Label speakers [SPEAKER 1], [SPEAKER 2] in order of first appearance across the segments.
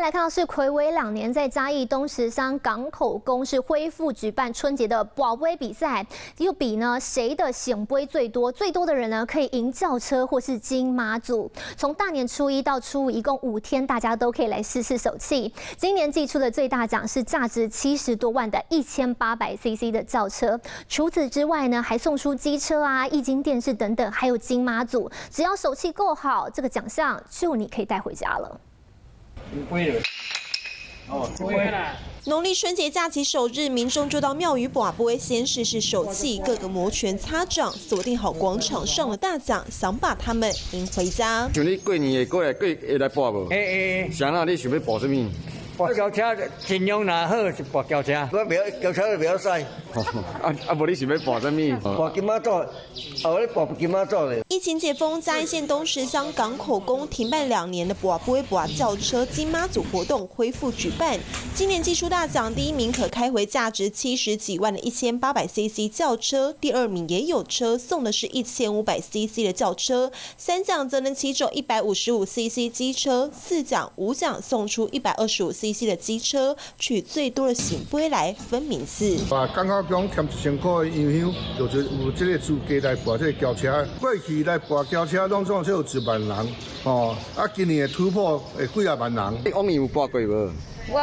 [SPEAKER 1] 来看到是魁违两年，在嘉义东石乡港口宫是恢复举办春节的宝杯比赛，又比呢谁的醒杯最多，最多的人呢可以赢轿车或是金妈祖。从大年初一到初五，一共五天，大家都可以来试试手气。今年寄出的最大奖是价值七十多万的一千八百 CC 的轿车，除此之外呢，还送出机车啊、液晶电视等等，还有金妈祖。只要手气够好，这个奖项就你可以带回家了。
[SPEAKER 2] 农历春节假期首日，民众就到庙宇卜杯，先试试手气，各个摩拳擦掌，锁定好广场上的大奖，想把他们赢回家。
[SPEAKER 3] 像你过年会过来过会来？哎哎，想那你想要卜什么？
[SPEAKER 4] 博轿车尽量拿好是博轿车，
[SPEAKER 5] 我不要轿车不要塞。
[SPEAKER 3] 啊啊！无你想要博什么？
[SPEAKER 5] 博金马座，后咧博金马座咧。
[SPEAKER 2] 疫情解封，嘉义县东石乡港口宫停办两年的博杯博轿车金妈组活动恢复举办。今年技术大奖第一名可开回价值七十几万的一千八百 CC 轿车，第二名也有车送的是一千五百 CC 的轿车，三奖则能骑走一百五十五 CC 机车，四奖五奖送出一百二十五 CC。的机车取最多的醒杯来分名次。
[SPEAKER 6] 啊，刚刚讲添一千块的油香，就是有这个资格来博这个轿车。过去来博轿车，拢总只有一万人，哦，啊，今年的突破会几啊万人。
[SPEAKER 3] 你往年有博过无？
[SPEAKER 7] 我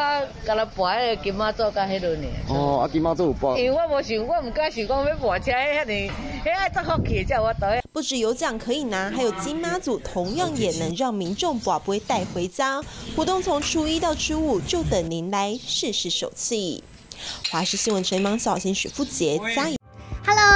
[SPEAKER 7] 迄个金马座甲迄轮呢。
[SPEAKER 3] 哦，啊金马座有博。
[SPEAKER 7] 因为我无想，我唔敢想讲要博车，遐尼，遐爱做福气才我倒。
[SPEAKER 2] 不止有奖可以拿，还有金妈祖同样也能让民众把不会带回家。活动从初一到初五，就等您来试试手气。华视新闻陈芒小新许富杰加油。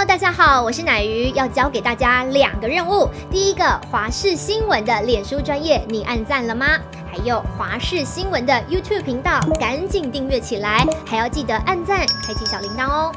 [SPEAKER 1] 大家好，我是奶鱼，要教给大家两个任务。第一个，华视新闻的脸书专业，你按赞了吗？还有华视新闻的 YouTube 频道，赶紧订阅起来，还要记得按赞，开启小铃铛哦。